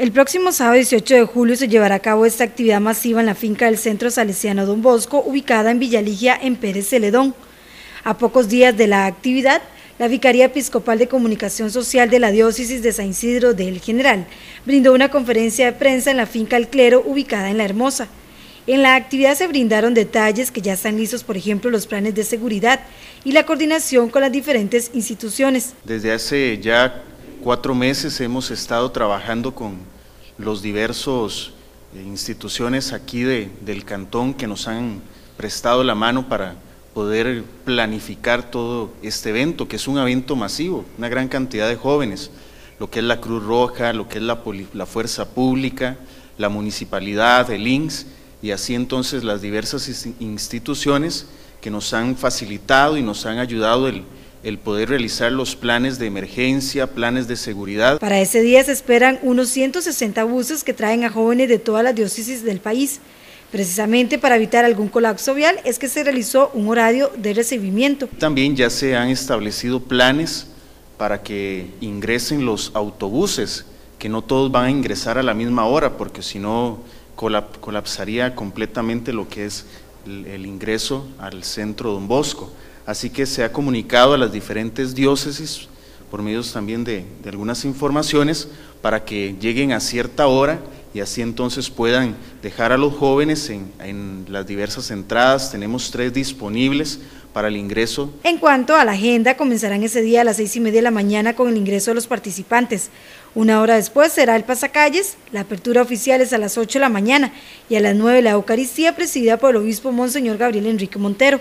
El próximo sábado 18 de julio se llevará a cabo esta actividad masiva en la finca del Centro Salesiano Don Bosco, ubicada en Villaligia, en Pérez Celedón. A pocos días de la actividad, la Vicaría Episcopal de Comunicación Social de la Diócesis de San Isidro del General brindó una conferencia de prensa en la finca El Clero, ubicada en La Hermosa. En la actividad se brindaron detalles que ya están listos, por ejemplo, los planes de seguridad y la coordinación con las diferentes instituciones. Desde hace ya cuatro meses hemos estado trabajando con los diversos eh, instituciones aquí del cantón que nos han prestado la mano para poder planificar todo este evento, que es un evento masivo, una gran cantidad de jóvenes, lo que es la Cruz Roja, lo que es la, la Fuerza Pública, la Municipalidad, el INSS, y así entonces las diversas instituciones que nos han facilitado y nos han ayudado el, el poder realizar los planes de emergencia, planes de seguridad. Para ese día se esperan unos 160 buses que traen a jóvenes de todas las diócesis del país. Precisamente para evitar algún colapso vial es que se realizó un horario de recibimiento. También ya se han establecido planes para que ingresen los autobuses, que no todos van a ingresar a la misma hora, porque si no colapsaría completamente lo que es el ingreso al centro Don Bosco. Así que se ha comunicado a las diferentes diócesis por medios también de, algunas informaciones para que lleguen a cierta hora y así entonces puedan dejar a los jóvenes en, las diversas entradas. Tenemos tres disponibles para el ingreso. En cuanto a la agenda, comenzarán ese día a las seis y media de la mañana con el ingreso de los participantes. Una hora después será el pasacalles, la apertura oficial es a las 8 de la mañana y a las 9 la Eucaristía presidida por el obispo Monseñor Gabriel Enrique Montero.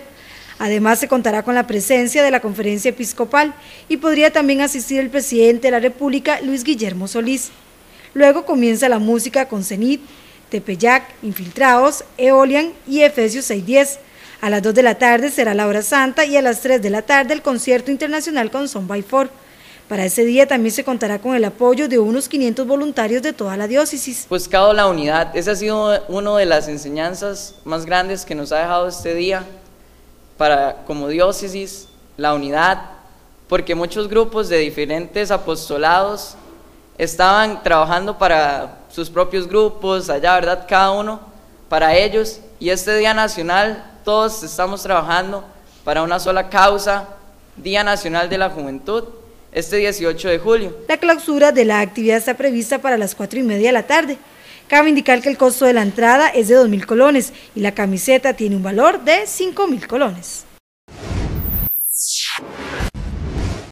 Además, se contará con la presencia de la conferencia episcopal y podría también asistir el presidente de la República, Luis Guillermo Solís. Luego comienza la música con Cenit, Tepeyac, Infiltrados, Eolian y Efesios 610. A las 2 de la tarde será la hora santa y a las 3 de la tarde el concierto internacional con Son by Four. Para ese día también se contará con el apoyo de unos 500 voluntarios de toda la diócesis. Buscado la unidad, esa ha sido una de las enseñanzas más grandes que nos ha dejado este día, para como diócesis, la unidad, porque muchos grupos de diferentes apostolados estaban trabajando para sus propios grupos, allá, ¿verdad? Cada uno para ellos. Y este Día Nacional, todos estamos trabajando para una sola causa, Día Nacional de la Juventud, este 18 de julio. La clausura de la actividad está prevista para las 4 y media de la tarde. Cabe indicar que el costo de la entrada es de 2.000 colones y la camiseta tiene un valor de 5.000 colones.